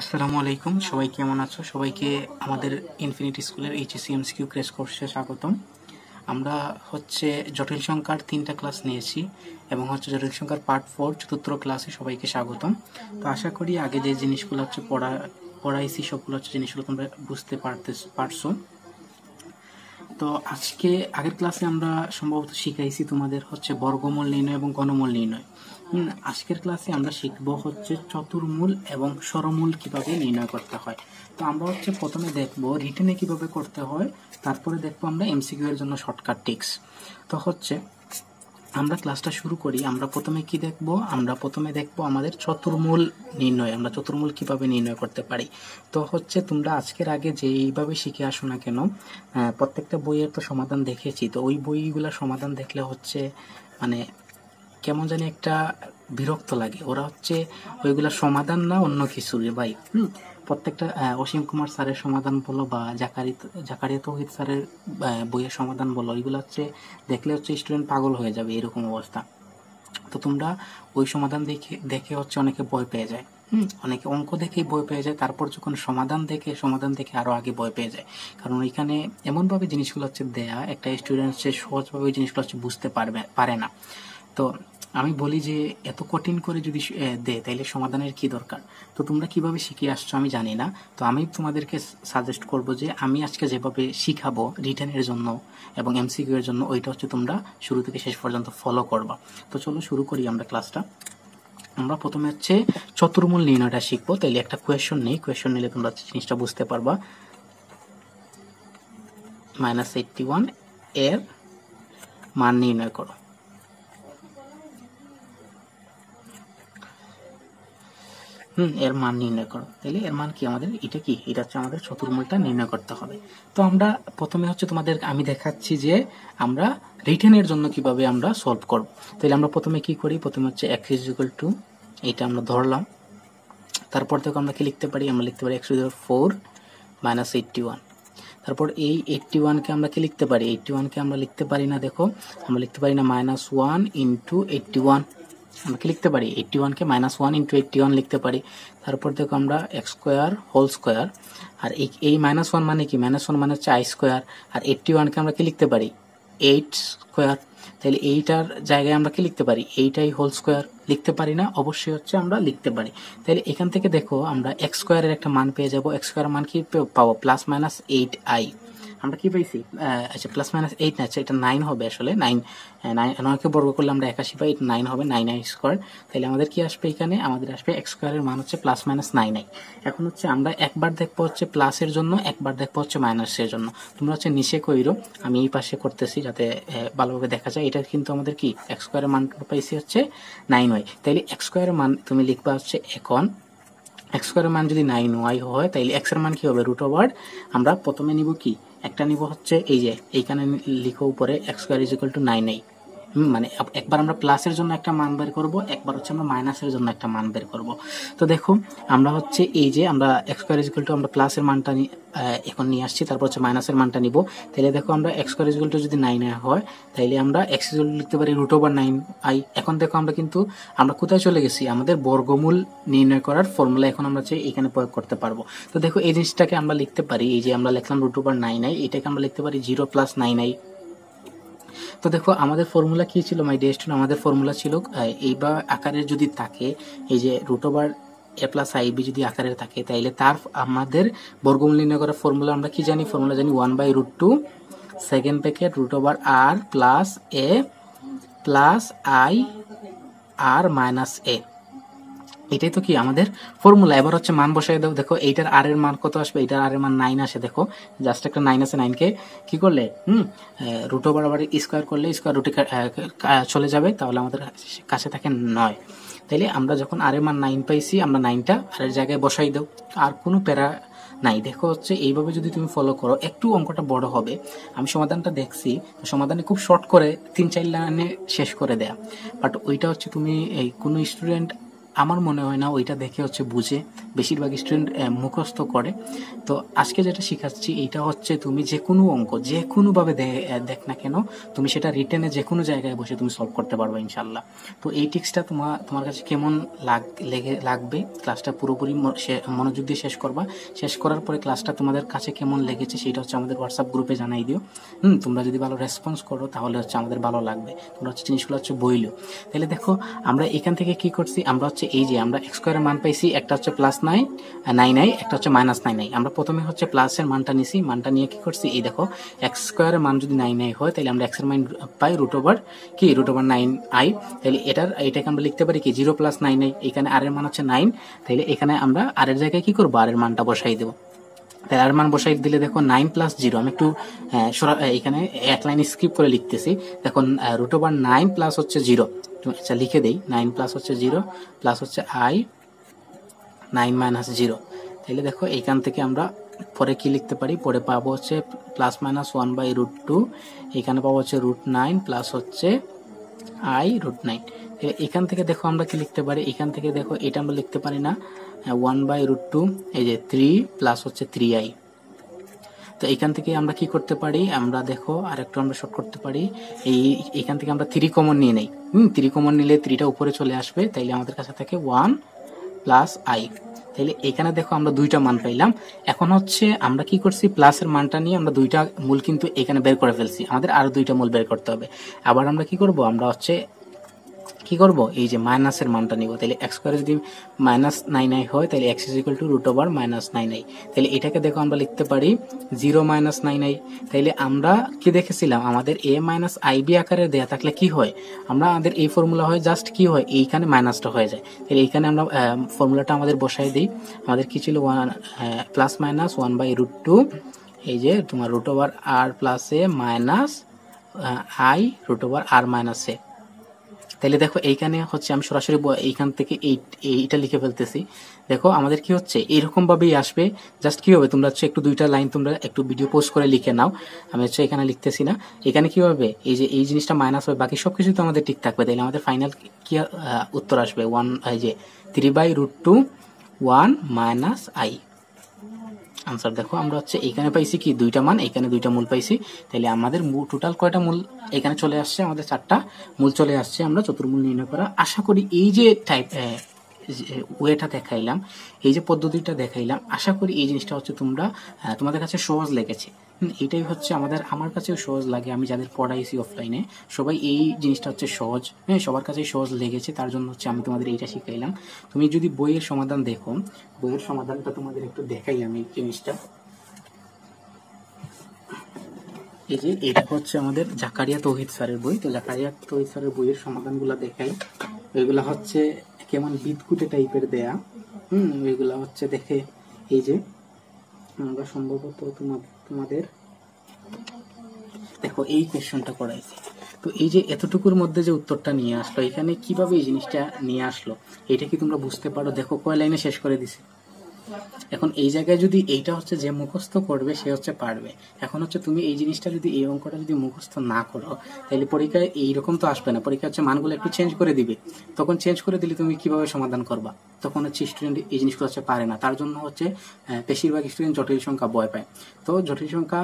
আসসালামু আলাইকুম। সবাই কেমন আছো? সবাইকে আমাদের ইনফিনিটি স্কুলের এইচএসসি এমসিকিউ ক্রেস কোর্সে স্বাগতম। আমরা হচ্ছে জটিল সংখ্যার তিনটা ক্লাস নিয়েছি এবং হচ্ছে জটিল সংখ্যার পার্ট ফোর চতুর্থ ক্লাসে সবাইকে স্বাগতম। তো আশা করি আগে যে জিনিসগুলো হচ্ছে পড়া, পড়াইছি, সবগুলো হচ্ছে জিনিসগুলো তোমরা বুঝতে পারতে, পারছ। তো আজকে আগের ক্লাসে আমরা সম্ভবত শিখাইছি তোমাদের হচ্ছে বর্গমূল নির্ণয় এবং ঘনমূল নির্ণয়। আজকের ক্লাসে আমরা শিখব হচ্ছে চতুর্মূল এবং সরমূল কীভাবে নির্ণয় করতে হয়। তো আমরা হচ্ছে প্রথমে দেখব রিটেনে কীভাবে করতে হয়, তারপরে দেখব আমরা এমসিকিউ এর জন্য শর্টকাট টিক্স তো হচ্ছে, আমরা ক্লাসটা শুরু করি, আমরা প্রথমে কি দেখব? আমরা প্রথমে দেখব আমাদের চতুর্মূল নির্ণয়, আমরা চতুর্মূল কীভাবে নির্ণয় করতে পারি। তো হচ্ছে, তোমরা আজকের আগে যে এইভাবে শিখে আসো না কেন প্রত্যেকটা বইয়ের তো সমাধান দেখেছি, তো ওই বইগুলোর সমাধান দেখলে হচ্ছে মানে কেমন জানি একটা বিরক্ত লাগে। ওরা হচ্ছে ওইগুলা সমাধান না, অন্য কিছু। রে ভাই, হুম, প্রত্যেকটা অসীম কুমার স্যারের সমাধান বলো বা জাকারি জাকারিয়া তৌহিদ স্যারের বইয়ের সমাধান বলো, ওইগুলো হচ্ছে দেখলে হচ্ছে স্টুডেন্ট পাগল হয়ে যাবে এরকম অবস্থা। তো তোমরা ওই সমাধান দেখে দেখে হচ্ছে অনেকে ভয় পেয়ে যায়। হুম, অনেকে অঙ্ক দেখেই ভয় পেয়ে যায়। তারপর যখন সমাধান দেখে সমাধান দেখে আরও আগে ভয় পেয়ে যায়। কারণ ওইখানে এমনভাবে জিনিসগুলো হচ্ছে দেয়া, একটা স্টুডেন্ট সে সহজভাবে জিনিসগুলো হচ্ছে বুঝতে পারবে, পারে না। তো আমি বলি যে এত কঠিন করে যদি দেয়, তাইলে সমাধানের কি দরকার? তো তোমরা কীভাবে শিখে আসছো আমি জানি না। তো আমি তোমাদেরকে সাজেস্ট করব যে আমি আজকে যেভাবে শিখাবো রিটার্নের জন্য এবং এমসিকিউ এর জন্য, ওইটা হচ্ছে তোমরা শুরু থেকে শেষ পর্যন্ত ফলো করবা। তো চলো শুরু করি আমরা ক্লাসটা আমরা প্রথমে হচ্ছে চতুর্মূল নির্ণয়টা শিখব। তাইলে একটা কোয়েশন নেই। কোয়েশন নিলে তোমরা জিনিসটা বুঝতে পারবা। মাইনাস এইটটি ওয়ানের মান নির্ণয় করো। হুম, এর মান নির্ণয় করো। তাহলে এর মান কি আমাদের? এটা কি? এটা হচ্ছে আমাদের চতুর্মূলটা নির্ণয় করতে হবে। তো আমরা প্রথমে হচ্ছে তোমাদের, আমি দেখাচ্ছি যে আমরা রিটেনের জন্য কীভাবে আমরা সলভ করব। তাহলে আমরা প্রথমে কি করি? প্রথমে হচ্ছে এক্স ইজ ইকুয়াল টু এটা আমরা ধরলাম। তারপর থেকে আমরা কি লিখতে পারি? আমরা লিখতে পারি x is four minus eighty one তারপর এই এইটটি ওয়ানকে আমরা কি লিখতে পারি? এইটটি ওয়ানকে আমরা লিখতে পারি না, দেখো। আমরা লিখতে পারি না minus one into eighty one আমরা কি লিখতে পারি এইটটি ওয়ানকে minus one into eighty one লিখতে পারি। তারপর দেখো আমরা এক্স স্কোয়ার হোল স্কোয়ার আর এই এই মাইনাস ওয়ান মানে কি? মাইনাস ওয়ান মানে হচ্ছে আই স্কোয়ার আর এইটটি ওয়ানকে আমরা কি লিখতে পারি? এইট স্কোয়ার তাহলে এইটার জায়গায় আমরা কি লিখতে পারি? এইটাই হোল স্কোয়ার লিখতে পারি না, অবশ্যই হচ্ছে আমরা লিখতে পারি। তাহলে এখান থেকে দেখো আমরা এক্স স্কোয়ারের একটা মান পেয়ে যাব। এক্স স্কোয়ার মান কি? পাবো প্লাস মাইনাস এইট আই আমরা কি পাইছি? আচ্ছা প্লাস মাইনাস এইট না আচ্ছা এটা নাইন হবে আসলে নাইন নাইন নয়কে বর্গ করলে আমরা একাশি পাই, এটা নাইন হবে নাইন আই স্কোয়ার তাহলে আমাদের কি আসবে এখানে? আমাদের আসবে এক্স স্কোয়ারের মান হচ্ছে প্লাস মাইনাস নাইন আই এখন হচ্ছে আমরা একবার দেখব হচ্ছে প্লাসের জন্য, একবার দেখব হচ্ছে মাইনাসের জন্য। তোমরা হচ্ছে নিচে কইরো, আমি এই পাশে করতেছি যাতে ভালোভাবে দেখা যায়। এটা কিন্তু আমাদের কি? এক্স স্কোয়ারের মান পাইছি হচ্ছে নাইন ওয়াই তাইলে এক্স স্কোয়ারের মান তুমি লিখবা হচ্ছে এখন। এক্স স্কোয়ারের মান যদি নাইন ওয়াই হয়, তাইলে এক্সের মান কি হবে? রুট ওভার আমরা প্রথমে নিব কি? একটা নিব হচ্ছে এই যে, এইখানে লিখো উপরে x square is equal to nine এই মানে একবার আমরা প্লাসের জন্য একটা মান বের করব, একবার হচ্ছে আমরা মাইনাসের জন্য একটা মান বের করব। তো দেখো আমরা হচ্ছে এই যে আমরা এক্স স্কোয়ার ইজ টু আমরা প্লাসের মানটা এখন নিয়ে আসছি, তারপর হচ্ছে মাইনাসের মানটা নিব। তাহলে দেখো আমরা এক্স স্কোয়ার ইজ টু যদি নাইন হয়, তাহলে আমরা এক্স ইজ লিখতে পারি রুট ওভার নাইন আই এখন দেখো আমরা কিন্তু, আমরা কোথায় চলে গেছি? আমাদের বর্গমূল নির্ণয় করার ফর্মুলা এখন আমরা হচ্ছে এখানে প্রয়োগ করতে পারব। তো দেখো এই জিনিসটাকে আমরা লিখতে পারি, এই যে আমরা লিখলাম রুট ওভার নাইন আই এটাকে আমরা লিখতে পারি জিরো প্লাস নাইন আই তো দেখো, আমাদের ফর্মুলা কী ছিল? মাই ডিয়ার স্টুডেন্ট আমাদের ফর্মুলা ছিল এইবার আকারের যদি থাকে, এই যে root over a plus i b যদি আকারের থাকে, তাইলে তার আমাদের বর্গমূল নির্ণয় করার ফর্মুলা আমরা কি জানি? ফর্মুলা জানি one by root two second packet root over r plus a plus i r minus a এটাই তো কি আমাদের ফর্মুলা এবার হচ্ছে মান বসাই দাও। দেখো, এইটার আর এর মান কত আসবে? এইটার আর এর মান নাইন আসে। দেখো জাস্ট একটা নাইন আছে। নাইনকে কি করলে? হুম রুট ওভার স্কোয়ার করলে স্কোয়ার রুটে চলে যাবে। তাহলে আমাদের কাছে থাকে নয়। তাইলে আমরা যখন আর এর মান নাইন পাইছি, আমরা নাইনটা আর এর জায়গায় বসাই দাও। আর কোনো প্যারা নাই। দেখো হচ্ছে, এইভাবে যদি তুমি ফলো করো, একটু অঙ্কটা বড় হবে। আমি সমাধানটা দেখছি। সমাধানে খুব শর্ট করে, তিন, চার লাইনে শেষ করে দেয়া। বাট ওইটা হচ্ছে তুমি, এই কোনো স্টুডেন্ট আমার মনে হয় না ওইটা দেখে হচ্ছে বুঝে বেশিরভাগ স্টুডেন্ট মুখস্থ করে। তো আজকে যেটা শেখাচ্ছি এইটা হচ্ছে তুমি যে কোনো অঙ্ক, যে কোনোভাবে দেখ না কেন, তুমি সেটা রিটেনে যে কোনো জায়গায় বসে তুমি সলভ করতে পারবে ইনশাল্লাহ তো এই টিক্সটা তোমার তোমার কাছে কেমন লাগ, লেগে, লাগবে? ক্লাসটা পুরোপুরি মনোযোগ দিয়ে শেষ করবা। শেষ করার পরে ক্লাসটা তোমাদের কাছে কেমন লেগেছে সেটা হচ্ছে আমাদের হোয়াটসঅ্যাপ গ্রুপে জানাই দিও। হুম, তোমরা যদি ভালো রেসপন্স করো তাহলে হচ্ছে আমাদের ভালো লাগবে। তোমরা হচ্ছে জিনিসগুলো হচ্ছে বইলো। তাহলে দেখো আমরা এখান থেকে কি করছি? আমরা হচ্ছে এই যে আমরা এক্স স্কোয়ারের মান পাইছি, একটা হচ্ছে প্লাস নাইন নাইন আই একটা হচ্ছে মাইনাস নাই নাই আমরা প্রথমে হচ্ছে প্লাসের মানটা নিছি, মানটা নিয়ে কি করছি? এই দেখো এক্স স্কোয়ারের মান যদি নাই নাই হয়, তাহলে আমরা এক্সের মান পাই রুট ওভার কি? রুট ওভার নাইন আই তাহলে এটার, এটাকে আমরা লিখতে পারি কি? জিরো প্লাস নাইন আই এখানে আর এর মান হচ্ছে নাইন তাহলে এখানে আমরা আর এর জায়গায় কি করব? আর এর মানটা বসাই দেবো। আর মান বসাই দিলে দেখো নাইন প্লাস জিরো আমি একটু এখানে এক লাইন স্কিপ করে লিখতেছি। দেখো রুট ওভার নাইন প্লাস হচ্ছে জিরো আচ্ছা লিখে দেই। নাইন প্লাস হচ্ছে জিরো প্লাস হচ্ছে আই নাইন মাইনাস জিরো তাহলে দেখো, এইখান থেকে আমরা পরে কি লিখতে পারি? পরে পাবো হচ্ছে plus minus one by root two এখানে পাবো হচ্ছে রুট নাইন প্লাস হচ্ছে আই রুট নাইন এখান থেকে দেখো আমরা কি লিখতে পারি? এখান থেকে দেখো, এটা আমরা লিখতে পারি না। ওয়ান বাই রুট টু এই যে থ্রি প্লাস হচ্ছে থ্রি আই তো এখান থেকে আমরা কি করতে পারি? আমরা দেখো আর একটু আমরা শর্ট করতে পারি। এই এখান থেকে আমরা থ্রি কমন নিয়ে নেই। হুম থ্রি কমন নিলে থ্রিটা উপরে চলে আসবে। তাইলে আমাদের কাছে থাকে ওয়ান প্লাস আই তাহলে এখানে দেখো আমরা দুইটা মান পাইলাম। এখন হচ্ছে আমরা কি করছি? প্লাসের মানটা নিয়ে আমরা দুইটা মূল কিন্তু এখানে বের করে ফেলছি। আমাদের আরও দুইটা মূল বের করতে হবে। আবার আমরা কি করব? আমরা হচ্ছে কি করব? এই যে মাইনাসের মানটা নিব। তাহলে এক্স স্কোয়ার যদি মাইনাস নাইন আই হয়, তাহলে x is equal to root over minus nine i তাহলে এটাকে দেখো আমরা লিখতে পারি জিরো মাইনাস নাইন আই তাহলে আমরা কি দেখেছিলাম? আমাদের এ মাইনাস আই বি আকারে দেয়া থাকলে কি হয়? আমরা আমাদের এই ফর্মুলা হয় জাস্ট কি হয়? এইখানে মাইনাসটা হয়ে যায়। তাহলে এইখানে আমরা ফর্মুলাটা আমাদের বসাই দিই। আমাদের কি ছিল? One plus minus one by root two এই যে তোমার root over r plus a minus i root over r minus a তাহলে দেখো এইখানে হচ্ছে আমি সরাসরি এইখান থেকে এই এইটা লিখে ফেলতেছি। দেখো, আমাদের কি হচ্ছে? এরকম ভাবেই আসবে। জাস্ট কি হবে তোমরা হচ্ছে একটু দুইটা লাইন তোমরা একটু ভিডিও পোস্ট করে লিখে নাও। আমি হচ্ছে এখানে লিখতেছি না। এখানে কি হবে এই যে, এই জিনিসটা মাইনাস হবে, বাকি সবকিছু তো আমাদের ঠিক থাকবে। তাহলে আমাদের ফাইনাল কি উত্তর আসবে? ওয়ান এই যে three by root two one minus i answer দেখো, আমরা হচ্ছে এখানে পাইছি কি? দুইটা মান এখানে দুইটা মূল পাইছি। তাহলে আমাদের টোটাল কয়টা মূল এখানে চলে আসছে? আমাদের চারটা মূল চলে আসছে। আমরা চতুর্মূল নির্ণয় করা আশা করি এই যে টাইপ ওয়েটা দেখাইলাম, এই যে পদ্ধতিটা দেখাইলাম, আশা করি এই জিনিসটা হচ্ছে তোমরা তোমাদের কাছে সহজ লেগেছে। এটাই হচ্ছে আমাদের, আমার কাছেও সহজ লাগে, আমি যাদের পড়াইছি অফলাইনে সবাই এই জিনিসটা হচ্ছে সহজ হ্যাঁ সবার কাছেই সহজ লেগেছে, তার জন্য হচ্ছে আমি তোমাদের এইটা শিখাইলাম। তুমি যদি বইয়ের সমাধান দেখো, বইয়ের সমাধানটা তোমাদের একটু দেখাই আমি জিনিসটা। এই যে, এটা হচ্ছে আমাদের জাকারিয়া তৌহিদ স্যারের বই, তো জাকারিয়া তৌহিদ স্যারের বইয়ের সমাধানগুলো দেখাই। এগুলো হচ্ছে কেমন বিদকুটে টাইপের দেয়া, হুম, এগুলো হচ্ছে দেখে এই যে আমরা সম্ভবত তোমা- তোমাদের দেখো, এই কোয়েশ্চনটা করাইছি। তো এই যে এতটুকুর মধ্যে যে উত্তরটা নিয়ে আসলো, এখানে কীভাবে এই জিনিসটা নিয়ে আসলো, এটা কি তোমরা বুঝতে পারো? দেখো, কয় লাইনে শেষ করে দিছে? এখন এই জায়গায় যদি এইটা হচ্ছে যে মুখস্থ করবে, সে হচ্ছে পারবে। এখন হচ্ছে তুমি এই জিনিসটা যদি, এই অঙ্কটা যদি মুখস্থ না করো, তাহলে পরীক্ষায় এইরকম তো আসবে না। পরীক্ষা হচ্ছে মানগুলো একটু চেঞ্জ করে দিবে। তখন চেঞ্জ করে দিলে তুমি কীভাবে সমাধান করবা? তখন হচ্ছে স্টুডেন্ট এই জিনিসগুলো হচ্ছে পারে না। তার জন্য হচ্ছে বেশিরভাগ স্টুডেন্ট জটিল সংখ্যা ভয় পায়। তো জটিল সংখ্যা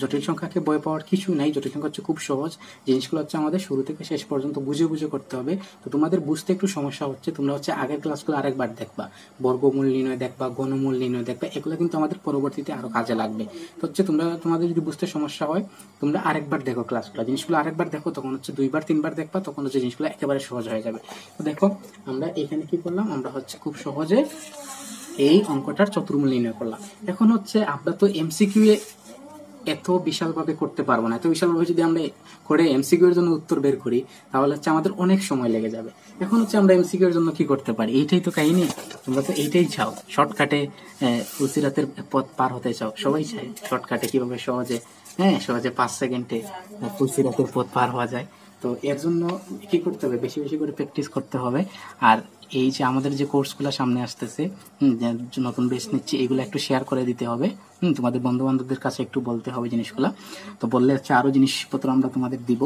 জটিল সংখ্যাকে বই পাওয়ার কিছু নাই। জটিল সংখ্যা হচ্ছে খুব সহজ। জিনিসগুলো হচ্ছে আমাদের শুরু থেকে শেষ পর্যন্ত বুঝে বুঝে করতে হবে। তো তোমাদের বুঝতে একটু সমস্যা হচ্ছে, তোমরা হচ্ছে আগের ক্লাসগুলো আরেকবার দেখবা। বর্গমূল নির্ণয় দেখবা গণমূল নির্ণয় দেখবা, এগুলো কিন্তু আমাদের পরবর্তীতে আরও কাজে লাগবে। তো হচ্ছে তোমরা, তোমাদের যদি বুঝতে সমস্যা হয়, তোমরা আরেকবার দেখো ক্লাসগুলো জিনিসগুলো আরেকবার দেখো, তখন হচ্ছে দুইবার, তিনবার দেখবা, তখন হচ্ছে জিনিসগুলো একেবারে সহজ হয়ে যাবে। তো দেখো, আমরা এখানে কি করলাম? আমরা হচ্ছে খুব সহজে এই অঙ্কটার চতুর্মূল নির্ণয় করলাম। এখন হচ্ছে আমরা তো এমসিকিউ এ এত বিশালভাবে করতে পারব না। এত বিশালভাবে যদি আমরা করে এমসিকিউ এর জন্য উত্তর বের করি, তাহলে হচ্ছে আমাদের অনেক সময় লেগে যাবে। এখন হচ্ছে আমরা এমসিকিউ এর জন্য কি করতে পারি? এইটাই তো কাহিনী। তোমরা তো এইটাই চাও। শর্টকাটে উসিরাতের পথ পার হতে চাও। সবাই চায় শর্টকাটে কীভাবে সহজে হ্যাঁ সহজে পাঁচ সেকেন্ডে উসিরাতের পথ পার হওয়া যায়। তো এর জন্য কি করতে হবে? বেশি বেশি করে প্র্যাকটিস করতে হবে। আর এই যে আমাদের যে কোর্সগুলো সামনে আসতেছে নতুন বেস নিচ্ছি, এগুলো একটু শেয়ার করে দিতে হবে। তোমাদের বন্ধু বান্ধবদের কাছে একটু বলতে হবে জিনিসগুলো। তো বললে হচ্ছে আরও জিনিসপত্র আমরা তোমাদের দিব।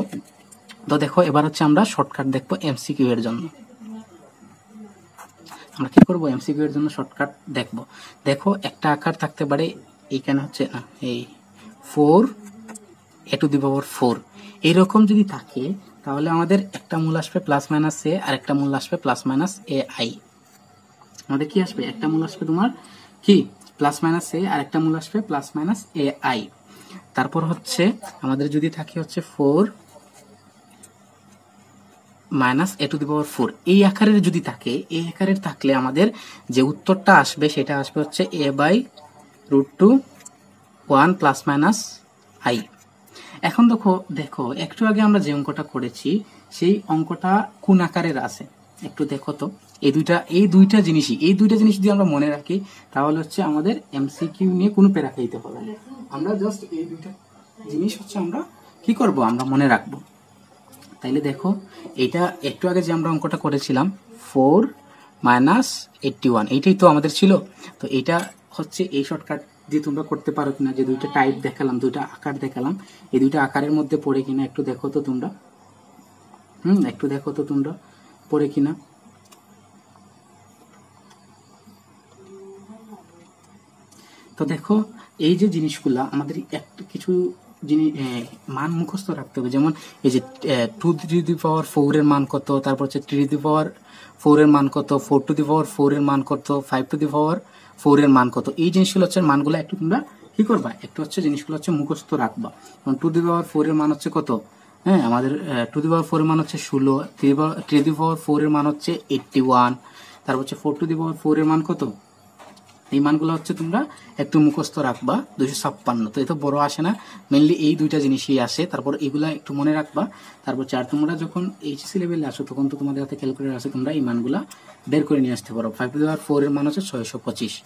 তো দেখো, এবার হচ্ছে আমরা শর্টকাট দেখব এমসিকিউ এর জন্য। আমরা কি করব? এমসিকিউ এর জন্য শর্টকাট দেখব। দেখো, একটা আকার থাকতে পারে এইখানে হচ্ছে, না, এই four a to the power four এইরকম যদি থাকে তাহলে আমাদের একটা মূল আসবে প্লাস মাইনাস এ আর একটা মূল আসবে প্লাস মাইনাস এ আই আমাদের কি আসবে? একটা মূল আসবে তোমার কি? প্লাস মাইনাস এ আর একটা মূল আসবে প্লাস মাইনাস এ আই তারপর হচ্ছে আমাদের যদি থাকে হচ্ছে four minus a to the power four এই আকারের যদি থাকে, এই আকারের থাকলে আমাদের যে উত্তরটা আসবে সেটা আসবে হচ্ছে a by root two one plus minus i এখন দেখো দেখো, একটু আগে আমরা যে অঙ্কটা করেছি, সেই অঙ্কটা কোন আকারের আছে? একটু দেখো তো। এই দুইটা এই দুইটা জিনিসই, এই দুইটা জিনিস যদি আমরা মনে রাখি, তাহলে হচ্ছে আমাদের এমসিকিউ নিয়ে কোনো পেরা খাইতে হবে আমরা জাস্ট এই দুইটা জিনিস হচ্ছে আমরা কি করব? আমরা মনে রাখব। তাইলে দেখো এটা একটু আগে যে আমরা অঙ্কটা করেছিলাম ফোর মাইনাস এইটটি ওয়ান এইটাই তো আমাদের ছিল। তো এটা হচ্ছে এই শর্টকাট দিয়ে তোমরা করতে পারো কিনা, যে দুইটা টাইপ দেখালাম, দুইটা আকার দেখালাম, এই দুইটা আকারের মধ্যে পড়ে কিনা একটু দেখো তো তোমরা। হুম, একটু দেখো তো তোমরা, পড়ে কিনা। তো দেখো, এই যে জিনিসগুলা, আমাদের একটা কিছু জিনিস মান মুখস্থ রাখতে হবে। যেমন এই যে two three the power four এর মান কত, তারপর হচ্ছে থ্রি দি পাওয়ার ফোর এর মান কত four to the power four এর মান কত five to the power four এর মান কত? এই জিনিসগুলো হচ্ছে মানগুলো একটু তোমরা কি করবা? একটু হচ্ছে জিনিসগুলো হচ্ছে মুখস্থ রাখবা। কারণ টু দি পাওয়ার ফোর এর মান হচ্ছে কত? হ্যাঁ আমাদের টু দি পাওয়ার ফোর এর মান হচ্ছে ষোলো three power three the power four এর মান হচ্ছে এইটটি ওয়ান তারপর হচ্ছে four to the power four এর মান কত? এই মানগুলো হচ্ছে তোমরা একটু মুখস্থ রাখবা দুশো ছাপ্পান্ন। তো এত বড় আসে না। মেনলি এই দুইটা জিনিসই আসে। তারপর এগুলা একটু মনে রাখবা। তারপর চার, তোমরা যখন এইচএসি লেভেলে আসো, তখন তো তোমাদের হাতে ক্যালকুলেটার আছে, তোমরা এই মানগুলা বের করে নিয়ে আসতে পারো। ফাইভ টু ফোর এর মান হচ্ছে ছয়শো পঁচিশ।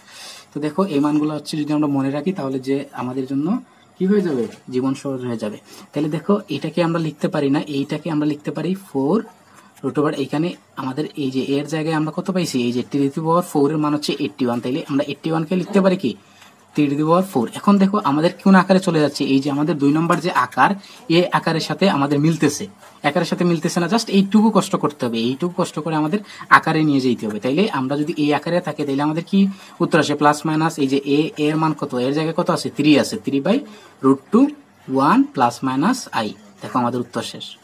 তো দেখো, এই মানগুলো হচ্ছে যদি আমরা মনে রাখি, তাহলে যে আমাদের জন্য কি হয়ে যাবে? জীবন সহজ হয়ে যাবে। তাহলে দেখো, এটাকে আমরা লিখতে পারি না। এইটাকে আমরা লিখতে পারি ফোর রুট ওভার এখানে আমাদের এই যে এর জায়গায় আমরা কত পাইছি? এই যে থ্রি টু পাওয়ার ফোর এর মান হচ্ছে এইটটি ওয়ান তাইলে আমরা এইটটি ওয়ানকে লিখতে পারি কি? থ্রি টু পাওয়ার ফোর এখন দেখো আমাদের কোন আকারে চলে যাচ্ছে? এই যে আমাদের দুই নম্বর যে আকার এই আকারের সাথে আমাদের মিলতেছে। আকারের সাথে মিলতেছে না জাস্ট এইটুকু কষ্ট করতে হবে। এইটুকু কষ্ট করে আমাদের আকারে নিয়ে যেতে হবে। তাইলে আমরা যদি এই আকারে থাকে, তাইলে আমাদের কি উত্তর আসে? প্লাস মাইনাস এই যে এ, এর মান কত? এর জায়গায় কত আছে? থ্রি আছে। Three by root two one plus minus i দেখো আমাদের উত্তর শেষ।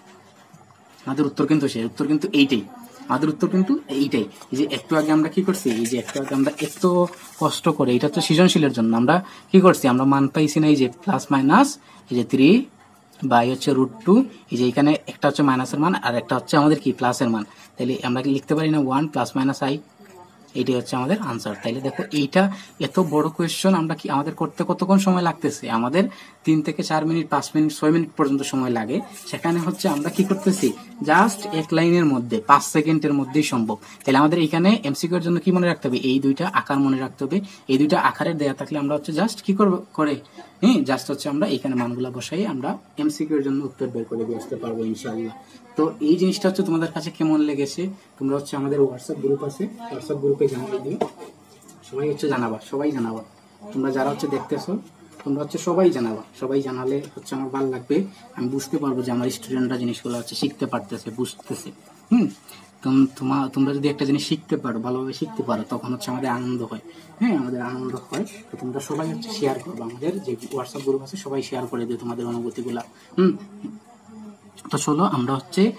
আমাদের উত্তর কিন্তু সেই, উত্তর কিন্তু এইটাই। আমাদের উত্তর কিন্তু এইটাই। এই যে একটু আগে আমরা কি করছি? এই যে একটু আগে আমরা এত কষ্ট করে, এটা তো সৃজনশীলের জন্য। আমরা কি করছি? আমরা মান পাইছি না এই যে প্লাস মাইনাস এই যে থ্রি বাই হচ্ছে রুট টু এই যে এখানে একটা হচ্ছে মাইনাসের মান আর একটা হচ্ছে আমাদের কি? প্লাসের মান। তাহলে আমরা কি লিখতে পারি না? ওয়ান প্লাস মাইনাস আই এটাই হচ্ছে আমাদের আনসার তাইলে দেখো, এইটা এত বড় কোয়েশ্চন আমরা কি আমাদের করতে কতক্ষণ সময় লাগতেছে? আমাদের তিন থেকে চার মিনিট, পাঁচ মিনিট, ছয় মিনিট পর্যন্ত সময় লাগে। সেখানে হচ্ছে আমরা কি করতেছি? জাস্ট এক লাইনের মধ্যে, পাঁচ সেকেন্ডের মধ্যেই সম্ভব। তাহলে আমাদের এখানে এমসিকিউর জন্য কি মনে রাখতে হবে? এই দুইটা আকার মনে রাখতে হবে। এই দুইটা আকারের দেয়া থাকলে আমরা হচ্ছে জাস্ট কি করব? করে হ্যাঁ জাস্ট হচ্ছে আমরা এখানে মানগুলা বসাই, আমরা এমসিকিউর জন্য উত্তর বের করে দিয়ে আসতে পারব ইনশাআল্লাহ। তো এই জিনিসটা হচ্ছে তোমাদের কাছে কেমন লেগেছে? তোমরা হচ্ছে আমাদের হোয়াটসঅ্যাপ গ্রুপ আছে হোয়াটসঅ্যাপ গ্রুপে জানিয়ে দিও সবাই হচ্ছে জানাবা, সবাই জানাবা। তোমরা যারা হচ্ছে দেখতেছো, তোমরা হচ্ছে সবাই জানাবা। সবাই জানালে হচ্ছে আমার ভালো লাগবে। আমি বুঝতে পারব যে আমার স্টুডেন্টরা জিনিসগুলো হচ্ছে শিখতে পারতেছে, বুঝতেছে। হুম? তোমার তোমরা যদি একটা জিনিস শিখতে পারো, ভালোভাবে শিখতে পারো, তখন হচ্ছে আমাদের আনন্দ হয়। হ্যাঁ আমাদের আনন্দ হয়। তো তোমরা সবাই হচ্ছে শেয়ার করব আমাদের। যে হোয়াটসঅ্যাপ গ্রুপ আছে, সবাই শেয়ার করে দিও তোমাদের অনুভূতিগুলা। হুম? তো চলো আমরা হচ্ছে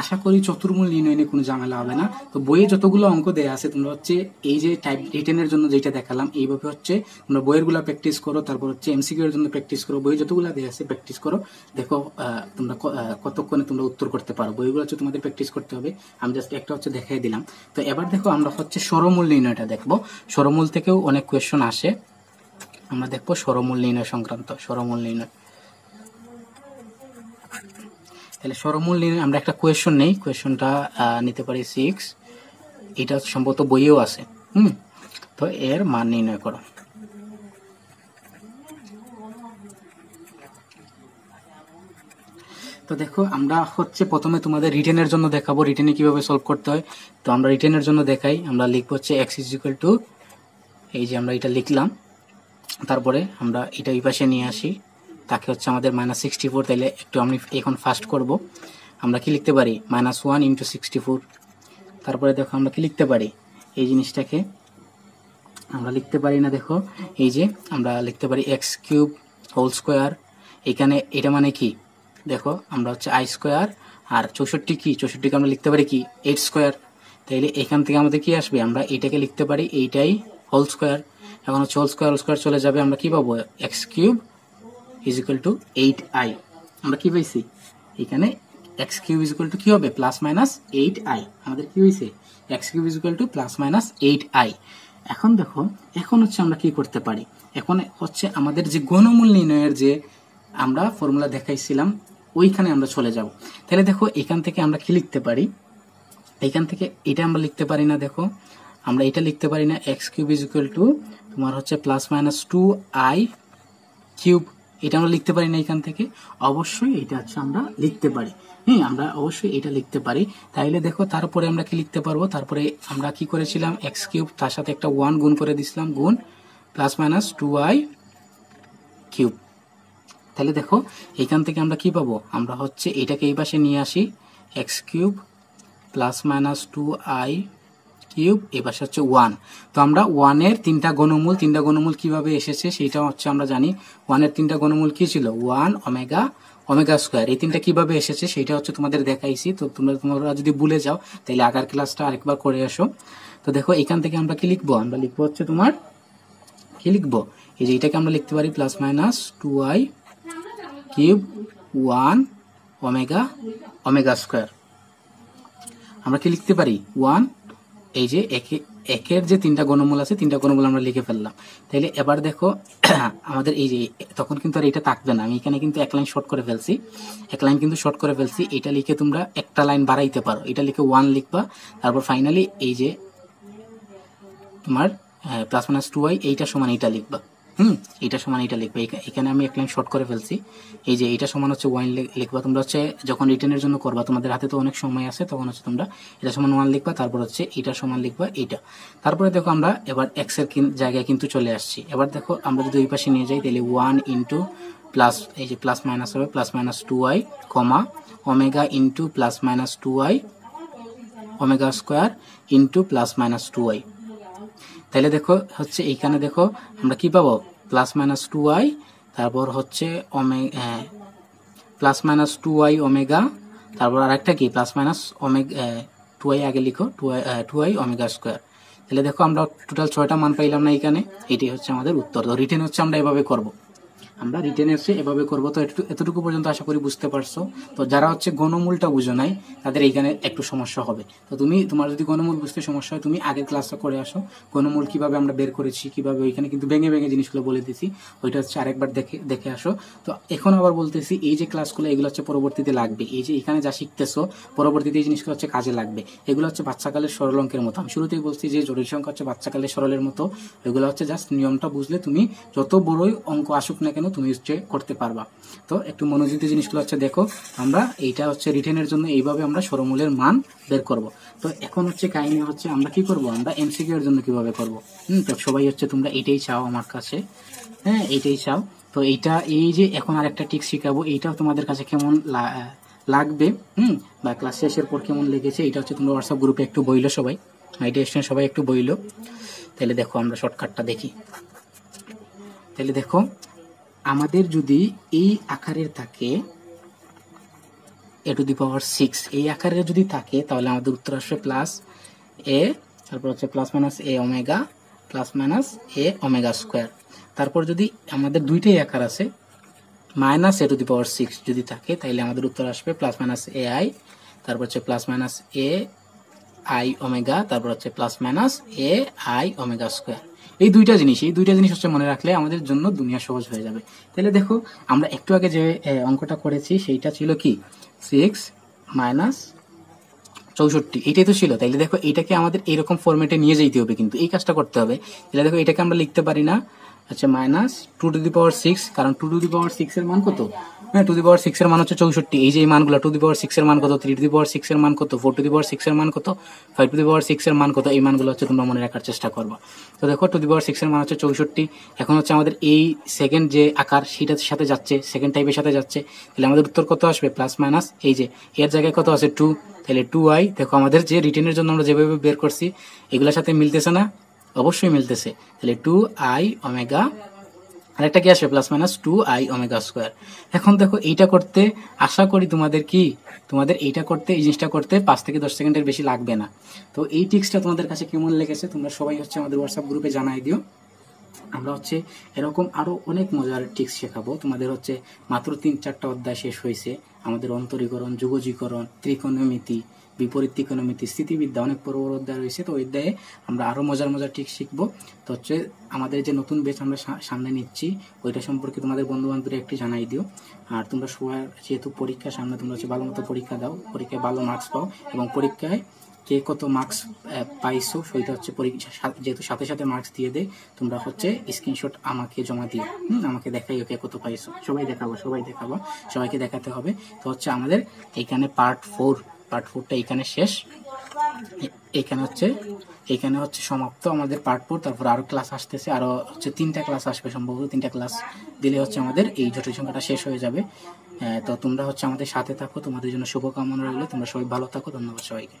আশা করি চতুর্মূল নির্ণয়ে কোনো ঝামেলা হবে না। তো বইয়ে যতগুলো অঙ্ক দেয়া আছে, তোমরা হচ্ছে এই যে টাইপ রিটেনের জন্য যেটা দেখালাম, এইভাবে হচ্ছে তোমরা বইয়েরগুলা প্র্যাকটিস করো, তারপর হচ্ছে এমসিকিউ এর জন্য প্র্যাকটিস করো বই যতগুলো দেয়া আছে প্র্যাকটিস করো। দেখো তোমরা কতক্ষণে তোমরা উত্তর করতে পারো। বইগুলো হচ্ছে তোমাদের প্র্যাকটিস করতে হবে। আমি জাস্ট একটা হচ্ছে দেখাই দিলাম। তো এবার দেখো আমরা হচ্ছে সরমূল নির্ণয়টা দেখব। সরমূল থেকেও অনেক কোয়েশ্চন আসে। আমরা দেখব সরমূল নির্ণয় সংক্রান্ত, সরমূল নির্ণয়। তাহলে সরমূল নিয়ে আমরা একটা কোয়েশন নেই। কোয়েশনটা নিতে পারি সিক্স এটা সম্ভবত বইয়েও আছে। হুম? তো এর মান নির্ণয় করো। তো দেখো, আমরা হচ্ছে প্রথমে তোমাদের রিটেনের জন্য দেখাবো। রিটেনে কীভাবে সলভ করতে হয়? তো আমরা রিটেনের জন্য দেখাই। আমরা লিখব হচ্ছে এক্স ইজ ইকুয়াল টু এই যে আমরা এটা লিখলাম। তারপরে আমরা এটা এই পাশে নিয়ে আসি। তাকে হচ্ছে আমাদের মাইনাস সিক্সটি ফোর তাহলে একটু আমি এখন ফার্স্ট করব। আমরা কি লিখতে পারি? Minus one into sixty four তারপরে দেখো আমরা কি লিখতে পারি? এই জিনিসটাকে আমরা লিখতে পারি না, দেখো। এই যে আমরা লিখতে পারি এক্স কিউব হোল স্কোয়ার এখানে এটা মানে কি? দেখো, আমরা হচ্ছে আই স্কোয়ার আর চৌষট্টি কি? চৌষট্টিকে আমরা লিখতে পারি কি? এইট স্কোয়ার তাইলে এখান থেকে আমাদের কি আসবে? আমরা এইটাকে লিখতে পারি, এইটাই হোল স্কোয়ার এখন হচ্ছে হোল স্কোয়ার হোল স্কোয়ার চলে যাবে, আমরা কি পাবো? X cube is equal to eight i আমরা কি পাইছি? এখানে x cube is equal to কি হবে? প্লাস মাইনাস এইট আই আমাদের কি হয়েছে x cube is equal to plus minus eight i এখন দেখো, এখন হচ্ছে আমরা কি করতে পারি? এখন হচ্ছে আমাদের যে গণমূল নির্ণয়ের যে আমরা ফর্মুলা দেখাইছিলাম, ওইখানে আমরা চলে যাব। তাহলে দেখো, এখান থেকে আমরা কি লিখতে পারি? এখান থেকে এটা আমরা লিখতে পারি না, দেখো। আমরা এটা লিখতে পারি না x cube is equal to তোমার হচ্ছে plus minus two i cube এটা আমরা লিখতে পারি না এখান থেকে। অবশ্যই এটা হচ্ছে আমরা লিখতে পারি। হ্যাঁ আমরা অবশ্যই এটা লিখতে পারি। তাইলে দেখো, তারপরে আমরা কি লিখতে পারব? তারপরে আমরা কি করেছিলাম? এক্স কিউব, তার সাথে একটা ওয়ান গুণ করে দিছিলাম, গুণ plus minus two i cube. তাহলে দেখো, এখান থেকে আমরা কি পাবো? আমরা হচ্ছে এটাকে এই পাশে নিয়ে আসি x cube plus minus two i cube, এ পাশে হচ্ছে ওয়ান। তো আমরা ওয়ানের তিনটা গণমূল তিনটা গণমূল কীভাবে এসেছে সেটা হচ্ছে আমরা জানি ওয়ানের তিনটা গণমূল কি ছিল? One omega omega square. এই তিনটা কীভাবে এসেছে সেটা হচ্ছে তোমাদের দেখাইছি। তো তোমরা তোমরা যদি ভুলে যাও, তাহলে আগার ক্লাসটা আরেকবার করে আসো। তো দেখো, এখান থেকে আমরা কি লিখব? আমরা লিখব হচ্ছে তোমার, কি লিখব? এই যে এটাকে আমরা লিখতে পারি plus minus two i cube one omega omega square. আমরা কি লিখতে পারি? ওয়ান এই যে একে, একের যে তিনটা গণমূল আছে, তিনটা গণমূল আমরা লিখে ফেললাম। তাহলে এবার দেখো, আমাদের এই যে, তখন কিন্তু আর এটা থাকবে না। আমি এখানে কিন্তু এক লাইন শর্ট করে ফেলছি। এক লাইন কিন্তু শর্ট করে ফেলছি। এটা লিখে তোমরা একটা লাইন বাড়াইতে পারো। এটা লিখে ওয়ান লিখবা। তারপর ফাইনালি এই যে তোমার প্লাস মাইনাস টু ওয়াই এইটা সমান এইটা লিখবা। হুম এইটা সমান, এটা লিখবে। এখা- এখানে আমি এক লাইন শর্ট করে ফেলছি। এই যে এইটা সমান হচ্ছে ওয়ান লিখবা। তোমরা হচ্ছে যখন রিটার্নের জন্য করবা, তোমাদের হাতে তো অনেক সময় আছে, তখন হচ্ছে তোমরা এটা সমান ওয়ান লিখবা, তারপর হচ্ছে এইটা সমান লিখবা, এইটা। তারপরে দেখো আমরা এবার এক্সের জায়গায় কিন্তু চলে আসছি। এবার দেখো আমরা যদি ওই পাশে নিয়ে যাই, তাহলে ওয়ান ইন্টু প্লাস এই যে প্লাস মাইনাস হবে plus minus two y comma omega into plus minus two y omega square into plus minus two y তাহলে দেখো হচ্ছে এইখানে দেখো আমরা কি পাবো? প্লাস মাইনাস টু ওয়াই তারপর হচ্ছে plus minus two y omega তারপর আর একটা কি plus minus omega two i আগে লিখো two i two y omega square তাহলে দেখো আমরা টোটাল ছয়টা মান পাইলাম না এইখানে এটি হচ্ছে আমাদের উত্তর। তো রিটার্ন হচ্ছে আমরা এভাবে করব। আমরা রিটেন এসে এভাবে করব। তো এতটুকু- পর্যন্ত আশা করি বুঝতে পারছ। তো যারা হচ্ছে গণমূলটা বুঝো নাই, তাদের এইখানে একটু সমস্যা হবে। তো তুমি তোমার যদি গণমূল বুঝতে সমস্যা হয়, তুমি আগের ক্লাসটা করে আসো। গণমূল কীভাবে আমরা বের করেছি, কীভাবে ওইখানে কিন্তু ভেঙে ভেঙে জিনিসগুলো বলে দিছি, ওইটা হচ্ছে আরেকবার দেখে দেখে আসো। তো এখন আবার বলতেছি, এই যে ক্লাসগুলো এগুলো হচ্ছে পরবর্তীতে লাগবে। এই যে এখানে যা শিখতেছো, পরবর্তীতে এই জিনিসগুলো হচ্ছে কাজে লাগবে। এগুলো হচ্ছে বাচ্চাকালের সরল অঙ্কের মতো। আমি শুরুতেই বলছি যে জটিল সংখ্যা হচ্ছে বাচ্চাকালের সরলের মতো। এগুলো হচ্ছে জাস্ট নিয়মটা বুঝলে তুমি যত বড়ই অঙ্ক আসুক না কেন তুমি হচ্ছে করতে পারবা। তো একটু মনোযোগ দিয়ে জিনিসগুলো হচ্ছে দেখো, আমরা এইটা হচ্ছে রিটেনের জন্য এইভাবে আমরা সরমূলের মান বের করব। তো এখন হচ্ছে কাহিনী হচ্ছে আমরা কি করব? আমরা এমসিকিউ এর জন্য কীভাবে করব? হুম, তো সবাই হচ্ছে তোমরা এটাই চাও আমার কাছে। হ্যাঁ এটাই চাও। তো এইটা, এই যে এখন আর একটা টিক শিখাবো, এইটাও তোমাদের কাছে কেমন লাগবে? হুম, বা ক্লাস শেষের পর কেমন লেগেছে? এটা হচ্ছে তোমরা হোয়াটসঅ্যাপ গ্রুপে একটু বইলো সবাই। আইডিয়া সবাই একটু বইলো। তাহলে দেখো আমরা শর্টকাটটা দেখি। তাহলে দেখো আমাদের যদি এই আকারের থাকে, এ টু দি পাওয়ার সিক্স, এই আকারের যদি থাকে, তাহলে আমাদের উত্তর আসবে প্লাস এ, তারপর হচ্ছে plus minus a omega, plus minus a omega square. তারপর যদি আমাদের দুইটাই আকার আছে, minus a to the power six যদি থাকে, তাহলে আমাদের উত্তর আসবে প্লাস মাইনাস এ আই, তারপর হচ্ছে plus minus a i omega, তারপর হচ্ছে plus minus a i omega square. এই দুইটা জিনিস, এই দুইটা জিনিস হচ্ছে মনে রাখলে আমাদের জন্য দুনিয়া সহজ হয়ে যাবে। তাহলে দেখো, আমরা একটু আগে যে অঙ্কটা করেছি, সেইটা ছিল কি? সিক্স মাইনাস চৌষট্টি। এটাই তো ছিল। তাইলে দেখো, এটাকে আমাদের এরকম ফর্মেটে নিয়ে যেতে হবে কিন্তু। এই কাজটা করতে হবে। তাহলে দেখো, এটাকে আমরা লিখতে পারি না। আচ্ছা minus two to the power six কারণ two to the power six এর মান কত? হ্যাঁ টু দি পাওয়ার সিক্স এর মান হচ্ছে চৌষট্টি। এই যে মানগুলো টু দি পাওয়ার সিক্স এর মান কত? Three to the power six এর মান কত? Four to the power six এর মান কত? Five to the power six এর মান কত? এই মানগুলো হচ্ছে তোমরা মনে রাখার চেষ্টা করবা। তো দেখো টু দি পাওয়ার সিক্স এর মান হচ্ছে চৌষট্টি। এখন হচ্ছে আমাদের এই সেকেন্ড যে আকার সেটার সাথে যাচ্ছে সেকেন্ড টাইপের সাথে যাচ্ছে। তাহলে আমাদের উত্তর কত আসবে? প্লাস মাইনাস এই যে, এর জায়গায় কত আছে? টু তাহলে টু আই দেখো, আমাদের যে রিটেনের জন্য আমরা যেভাবে বের করছি, এগুলোর সাথে মিলতেছে না। অবশ্যই মিলতেছে। তাহলে টু আই ওমেগা আরেকটা কি আসবে? Plus minus two i omega square এখন দেখো এইটা করতে আশা করি তোমাদের কি? তোমাদের এইটা করতে, এই জিনিসটা করতে পাঁচ থেকে দশ সেকেন্ডের বেশি লাগবে না। তো এই টিক্সটা তোমাদের কাছে কেমন লেগেছে তোমরা সবাই হচ্ছে আমাদের হোয়াটসঅ্যাপ গ্রুপে জানাই দিও। আমরা হচ্ছে এরকম আরও অনেক মজার টিক্স শেখাবো। তোমাদের হচ্ছে মাত্র তিন চারটা অধ্যায় শেষ হয়েছে। আমাদের অন্তরীকরণ, যুগজীকরণ, ত্রিকোণমিতি বিপরীত ত্রিকোণমিতি স্থিতিবিদ্যা অনেক বড় বড় অধ্যায় রয়েছে। তো ওই অধ্যায়ে আমরা আরও মজার মজার ঠিক শিখব। তো হচ্ছে আমাদের যে নতুন বেচ আমরা সামনে নিচ্ছি, ওইটা সম্পর্কে তোমাদের বন্ধু বান্ধবরা একটু জানাই দিও। আর তোমরা সবাই যেহেতু পরীক্ষা সামনে তোমরা হচ্ছে ভালো মতো পরীক্ষা দাও, পরীক্ষায় ভালো মার্কস পাও এবং পরীক্ষায় কে কত মার্কস পাইছো সেটা হচ্ছে পরীক্ষা যেহেতু সাথে সাথে মার্কস দিয়ে দেয় তোমরা হচ্ছে স্ক্রিনশট আমাকে জমা দিও। আমাকে দেখাই ওকে কত পাইছো। সবাই দেখাবো সবাই দেখাবো, সবাইকে দেখাতে হবে। তো হচ্ছে আমাদের এইখানে পার্ট ফোর পার্ট ফোরটা এখানে শেষ। এখানে হচ্ছে এখানে হচ্ছে সমাপ্ত আমাদের পার্ট ফোর তারপর আরও ক্লাস আসতেছে আরও হচ্ছে তিনটা ক্লাস আসবে সম্ভবত, তিনটা ক্লাস দিলে হচ্ছে আমাদের এই জটিল সংখ্যাটা শেষ হয়ে যাবে। তো তোমরা হচ্ছে আমাদের সাথে থাকো, তোমাদের জন্য শুভকামনা রইল, তোমরা সবাই ভালো থাকো, ধন্যবাদ সবাইকে।